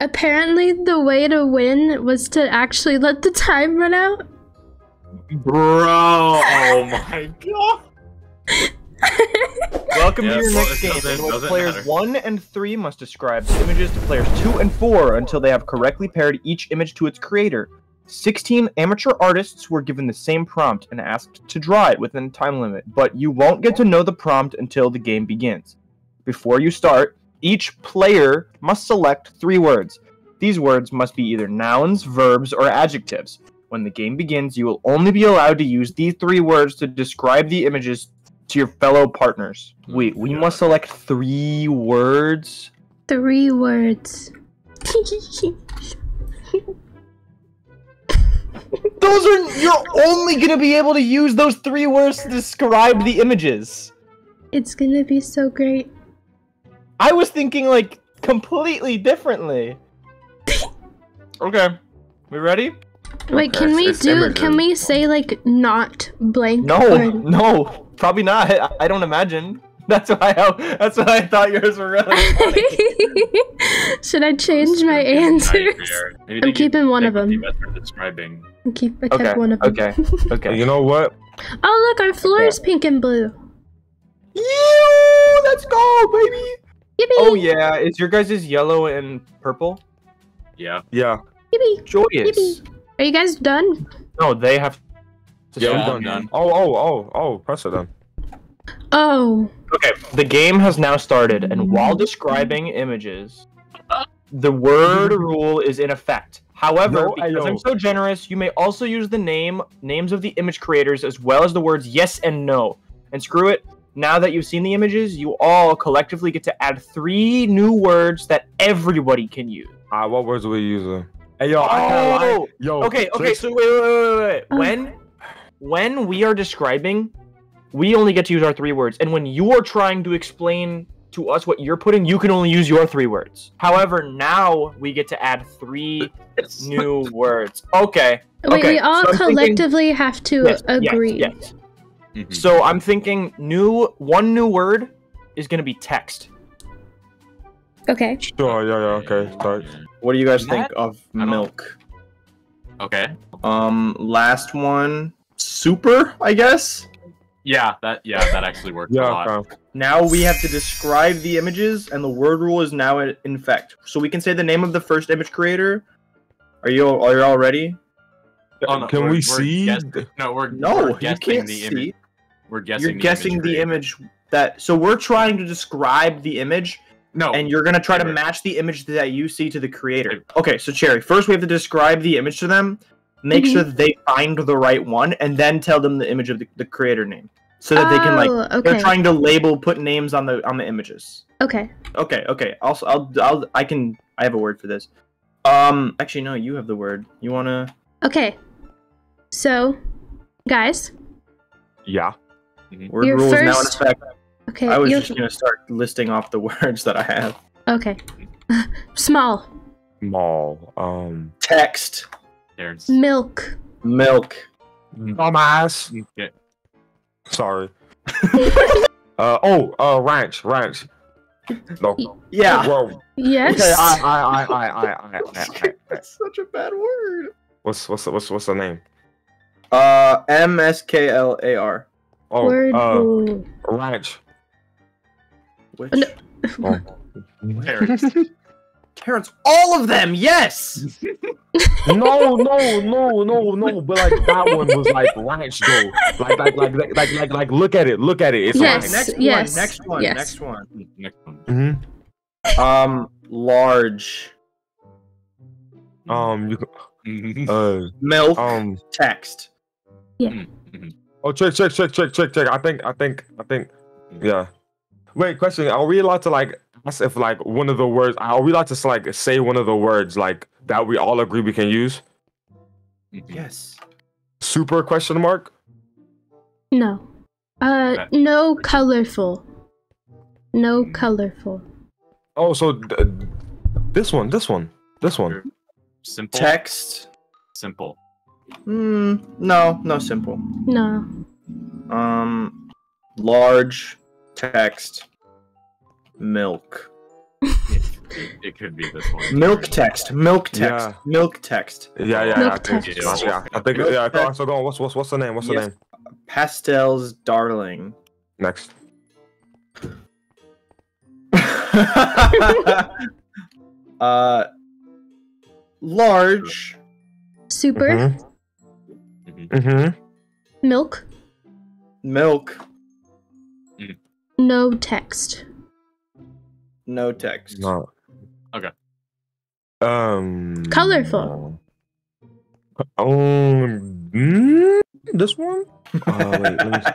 Apparently, the way to win was to actually let the time run out. Bro, oh my god. Welcome Yeah, to your next game. in which players matter. one and three must describe the images to players two and four until they have correctly paired each image to its creator. 16 amateur artists were given the same prompt and asked to draw it within a time limit, but you won't get to know the prompt until the game begins. Before you start, each player must select three words. These words must be either nouns, verbs, or adjectives. When the game begins, you will only be allowed to use these three words to describe the images to your fellow partners. Hmm. Wait, we must select three words? Three words. Those are you're only gonna be able to use those three words to describe the images. it's gonna be so great. I was thinking like completely differently. okay. We ready? Wait, can we it's do? images. Can we say like not blank? No, or- no, probably not. I, I don't imagine. That's why I, that's why I thought yours were really funny. Should I change my answers? I'm keeping one of them. Describing. Keep I kept Okay, one of them. okay, okay. You know what? Oh look, our floor is pink and blue. You, let's go, baby. Yippee! Oh yeah, is your guys' yellow and purple? Yeah. Yeah. Yippee! Joyous. Are you guys done? No, they have. To Yeah, Yeah, I'm done. done. Oh, oh, oh, oh, press it then. Oh, Okay, the game has now started, and while describing images, the word rule is in effect. However, No, I because I'm so generous, you may also use the name names of the image creators as well as the words yes and no. And screw it, now that you've seen the images, you all collectively get to add three new words that everybody can use. Ah, what words are we using? Hey, yo, I can't lie. Oh! Yo, Okay, okay, so wait, wait, wait, wait, wait. Oh. When when we are describing, we only get to use our three words. And when you are trying to explain to us what you're putting, you can only use your three words. However, now we get to add three new words. Okay. wait, Okay, we all so I'm thinking- collectively have to Yes, yes, agree. yes. Mhm. So I'm thinking new one new word is gonna be text. Okay. Sure, yeah, yeah, okay. Start. What do you guys That- think of milk? Okay. Um last one super, I guess. Yeah, that yeah, that actually worked a lot. okay. Now we have to describe the images, and the word rule is now in in effect. So we can say the name of the first image creator. Are you are you all ready? Oh, no, Can we're- we we're see? guess- no, we're No, we're you guessing can't the see. image. We're guessing. You're guessing the creator. image that. So we're trying to describe the image, No, and you're gonna try to match the image that you see to the creator. Okay, so Cherry, first we have to describe the image to them, make Mhm. sure that they find the right one, and then tell them the image of the, the creator name, so that they can like. Oh, They're okay. trying to label, put names on the on the images. Okay. Okay, okay. Also, I'll, I'll, I can, I have a word for this. Um, actually, no, you have the word. You wanna? Okay. So, guys. Yeah. Word Your rule is now in effect. Okay. I was you'll- just gonna start listing off the words that I have. Okay. Small. Mall. Um. Text, There's Milk. milk, Dumbass. Okay. Sorry. uh. Oh. Uh. Ranch. Ranch. No. yeah. Whoa. Yes. Okay. I. I. I. I. I. I. I, I. That's such a bad word. What's what's what's what's the name? Uh, M S K L A R. Oh. Word uh. Ranch. Which? No. Oh. Terrance. Terrance, all of them. Yes. no, no, no, no, no. But like that one was like ranch though. Like, like, like, like, like, like, like look at it. Look at it. It's Yes. Next yes, one. Next one. yes. Next one. Next one. hmm Um, large. Um. You. Uh. Milk. Um. text. Yeah Oh, check, check, check, check, check, check. I think, I think, I think. Yeah. Wait, question. Are we allowed to like ask if like one of the words? Are we allowed to like say one of the words like that we all agree we can use? Mhm. Yes. Super question mark. No. Uh, no colorful. No colorful. Oh, so d- This one, this one, this one. Simple. Text. Simple. Hmm. No, no simple. No. Um, large text. Milk. It, it could be this one. Milk text. Milk text. Yeah. Milk text. Yeah, yeah, yeah. I think, text. yeah, I think, yeah. Go on, so go on. What's what's what's the name? What's the Yes. name? Pastels, darling. Next. uh, large. Super. Mm-hmm. Mhm. Mm-hmm. Milk. Milk. No text. No text. No. Okay. Um. Colorful. Um. mm, this one. Uh, wait, let me see.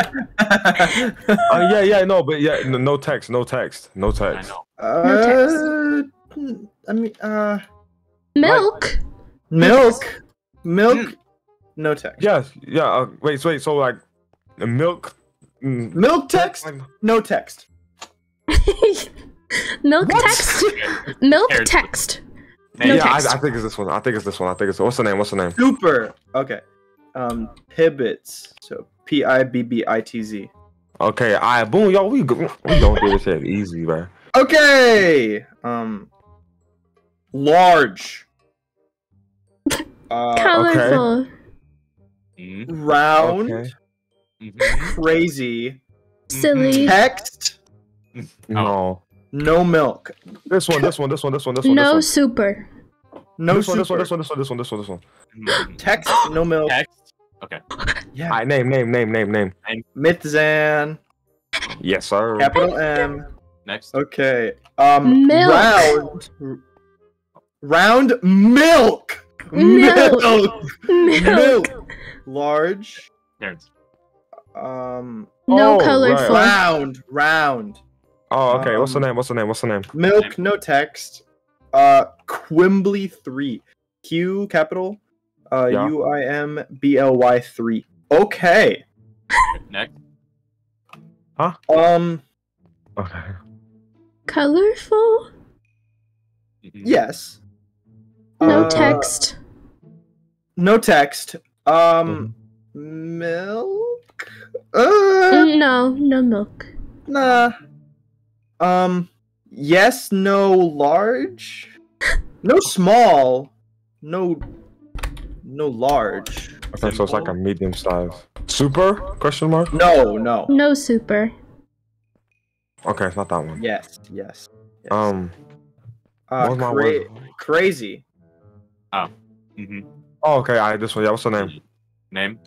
Uh, yeah, yeah, no, but yeah, no, no text, no text, no I text. know. uh, I mean, uh, Milk. milk. Milk. No text. Yes, yeah. Uh, wait, wait. So like, the milk. Mm, Milk text. No text. Milk text. Milk There's- text. No yeah, I, text. I think it's this one. I think it's this one. I think it's. What's the name? What's the name? Super. Okay. Um, Pibbits. So P I B B I T Z. Okay, all right, boom, y'all. we go, we gonna do this shit easy, bro. Okay. Um, large. Uh, Colorful. Mhm. round. Okay. Mhm. Crazy. Silly. Text. No, No milk. this one, this one, this one, this one, this one, No this super. No one, this one, this one, this one, this one, this one, this one, this one. Mhm. Text. No milk. Text. Okay. Yeah. All right, name, name, name, name, name. Mitzan. Yes, sir. Capital M. Next. Okay. Um. Milk. Round. Round milk. Milk. Milk. Milk. Milk. Large. Terrance. Um. No Oh, right. colorful. Round. Round. Oh, okay. What's the Um, name? What's the name? What's the name? Milk. No text. Uh. Quimbly three. Q capital. Uh. Yeah. U I M B L Y three. Okay. Next. Huh? Um. Okay. Colorful. Mhm. Yes. No Uh, text. No text. Um. Mm-hmm. Milk. Uh. Mm, No, no milk. Nah. Um. Yes. No. Large. No small. No. No large. Okay, so it's like a medium size. Super? Question mark? No. No. No super. Okay, it's not that one. Yes. Yes. yes. Um, Uh, what's my cra- word? crazy. Mhm. Oh, okay, all right, this one. Yeah, what's the name? Name.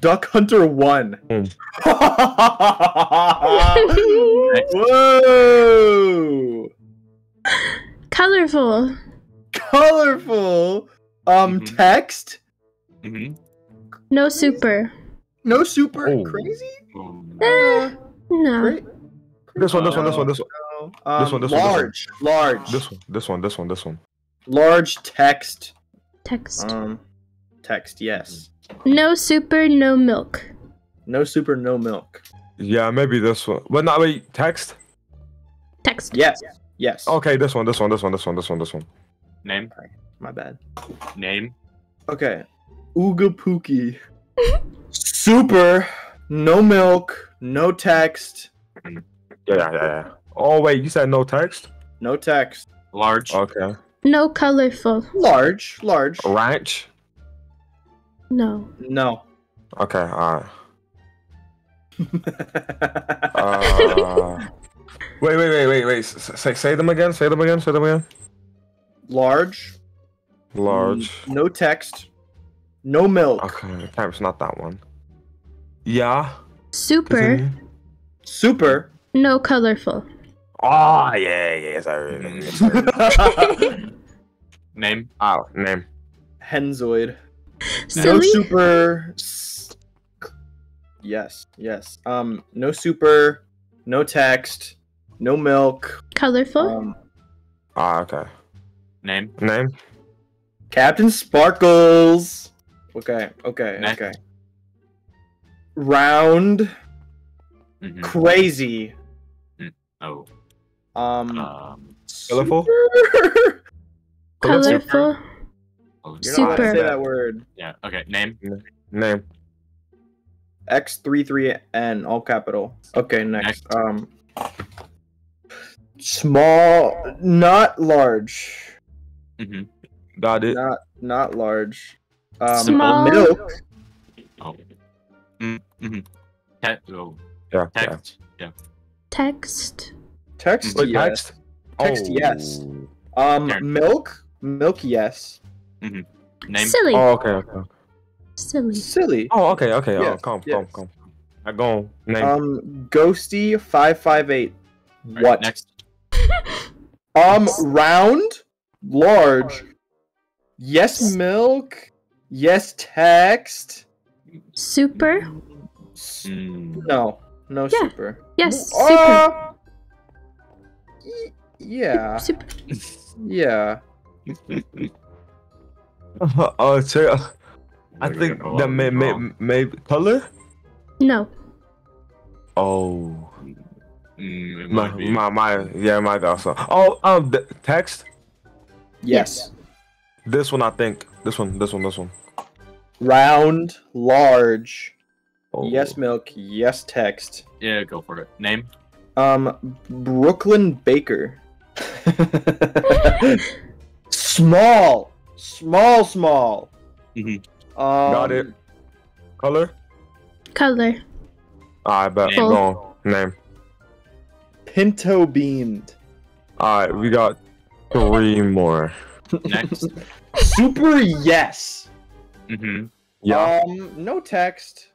Duck Hunter one. Hmm. Whoa! Colorful. Colorful. Um, Mhm. text. Mm-hmm. No super. No super Oh. crazy. Eh, no. Great. This one, this one, this one, this one, Um, This one, this one, this one. large, large, this one, this one, this one, this one. large text. Text. Um, text. Yes. No super, no milk. No super, no milk. Yeah, maybe this one. But not wait, text. Text. Yes. Yes. Okay, this one, this one, this one, this one, this one, this one. Name. My bad. Name. Okay. Ooga Pookie. super. No milk. No text. Yeah, yeah, yeah, yeah. Oh wait, you said no text? No text. Large. Okay. No colorful. Large. Large. Ranch. No. No. Okay, alright. Uh, wait, wait, wait, wait, wait. S- s- Say, say them again. Say them again. Say them again. Large. Large. Mm, no text. No milk. Okay, it's not that one. Yeah. Super. continue. Super. No colorful. Oh yeah, yeah. Sorry. Name. Oh, name. Henzoid. No super. Yes, yes. Um, no super, no text, no milk. Colorful. Um, Ah, okay. Name. Name. Captain Sparkles. Okay, okay, Next. okay. Round, Mhm. crazy. Oh. Um, Um, Colorful? super- Colorful. Oh, You're not to Super. say that word. Yeah. Okay. Name. Name. X33N, all capital. Okay, next. Next. Um, small, not large. Mm-hmm. Got it. Not not large. Um, Small. milk. Oh. Mm-hmm. Te- oh. Yeah. yeah. Text. Yeah. Text. Text, Wait, yes. text? Text, yes. Oh. Um, There. milk. Milk, yes. Name. Silly. Oh, okay, okay. Silly. Silly. Oh, okay, okay. Oh, Yes, come, yes. come, come. I go on. Name. Um, ghosty five five eight. Alright, What? Next. Um, round, large. Yes, milk. Yes, text. Super. S- Mm. No, no Yeah. super. Yes. Uh, Super. y- yeah, Super. yeah. Oh, check. I think that on may, may, wrong. maybe color. No. Oh, Mm, my, my, my, yeah, my also. Oh, um, the text. Yes. This one, I think. This one, this one, this one. Round, large. Oh. Yes, milk. Yes, text. Yeah, go for it. Name. Um, Brooklyn Baker. small, small, small. Mhm. Um, Got it. Color. Color. I bet. Name. Go on. Name. Pinto beamed. All right, we got three more. Next. Super yes. mm-hmm. Yeah. Um, no text.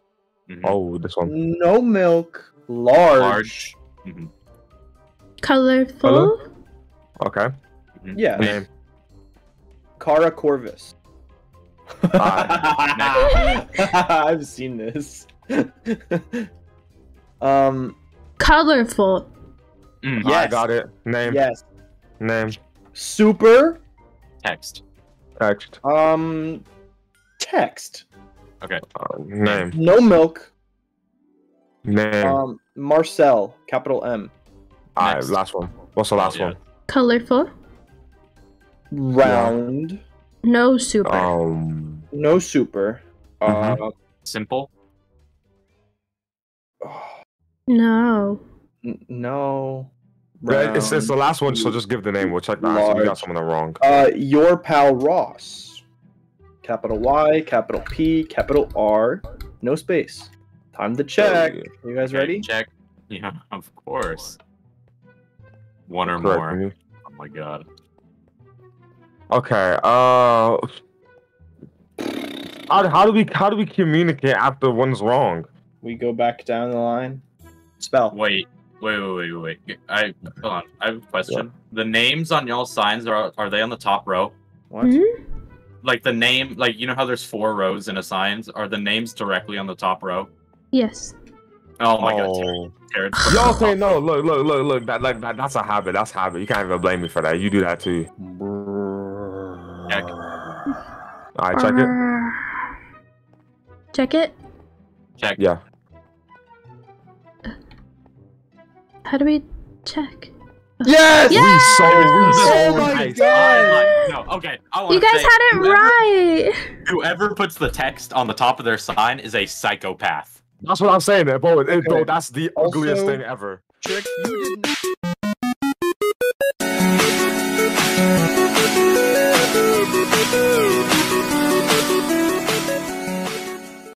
mm-hmm. oh, this one. No milk. Large. Large. Mm-hmm. Colorful. Color? Okay. Yeah. Name. Cara Corvus. I've seen this. um. Colorful. Mm, I got it. Name. Yes. Name. Super. Text. Text. Um. Text. Uh, name. No milk. Name. Um. Marcel. Capital M. All right, last one. What's the last Yeah. one? Colorful. Round. No super. Um. No super. Mhm. Uh. Simple. no. n- no. yeah, It's, it's the last one, so just give the name. We'll check that. answer. We got Large. some of them wrong. Uh, your pal Ross. Capital Y, capital P, capital R, no space. Time to check. yeah. You guys Okay, ready? Check. Yeah, of course. One or Correct more. Oh my god. Okay. Uh. How, how do we how do we communicate after one's wrong? We go back down the line. Spell. Wait. Wait, wait, wait, wait, wait. I hold on. I have a question. The names on y'all signs are are they on the top row? What? Mhm. Like the name, like you know how there's four rows in a signs. Are the names directly on the top row? Yes. Oh my god, Y'all Yo, okay, no, look, look, look, look. That, like, that, that's a habit. That's a habit. You can't even blame me for that. You do that too. Check. All right, check it. Uh, check it. Check. Yeah. How do we check? Yes! Yeah! We so, we so Oh my nice. God. No, okay. I You guys had it whoever, right. Whoever puts the text on the top of their sign is a psychopath. That's what I'm saying, bro. It, bro, that's the ugliest Also- thing ever. Trick, you didn't.